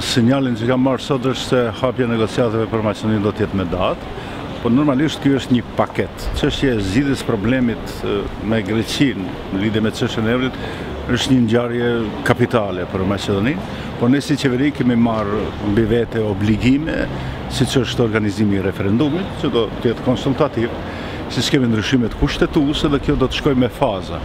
Sinjalin që kam marrë sot është se hapja e negociatave për Maqedoninë do të jetë me datë, po normalisht kjo është një paketë. Çështja e zgjidhjes së problemit me Greqinë në lidhje me çështjen e emrit është një ngjarje kapitale për Maqedoninë, por ne si qeveri kemi marrë mbi vete obligime, siç është organizimi i referendumit, që do të jetë konsultativ, siç kemi ndryshimet kushtetuese dhe kjo do të shkojë me faza.